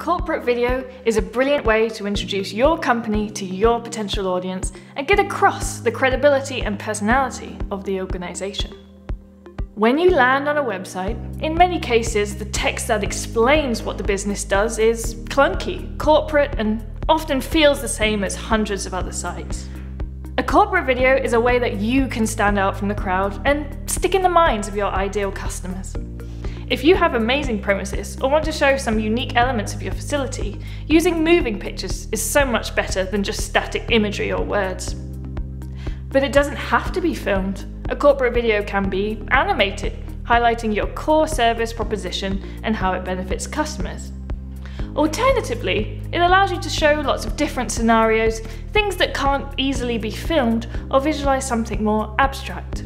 corporate video is a brilliant way to introduce your company to your potential audience and get across the credibility and personality of the organisation. When you land on a website, in many cases the text that explains what the business does is clunky, corporate, and often feels the same as hundreds of other sites. A corporate video is a way that you can stand out from the crowd and stick in the minds of your ideal customers. If you have amazing premises or want to show some unique elements of your facility, using moving pictures is so much better than just static imagery or words. But it doesn't have to be filmed. A corporate video can be animated, highlighting your core service proposition and how it benefits customers. Alternatively, it allows you to show lots of different scenarios, things that can't easily be filmed, or visualize something more abstract.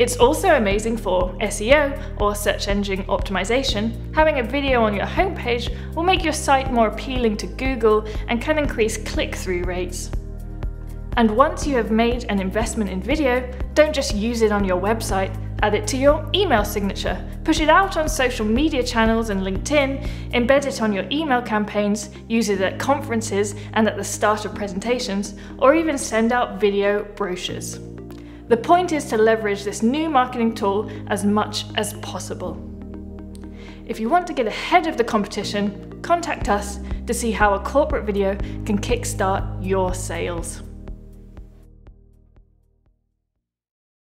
It's also amazing for SEO or search engine optimization. Having a video on your homepage will make your site more appealing to Google and can increase click-through rates. And once you have made an investment in video, don't just use it on your website, add it to your email signature, push it out on social media channels and LinkedIn, embed it on your email campaigns, use it at conferences and at the start of presentations, or even send out video brochures. The point is to leverage this new marketing tool as much as possible. If you want to get ahead of the competition, contact us to see how a corporate video can kickstart your sales.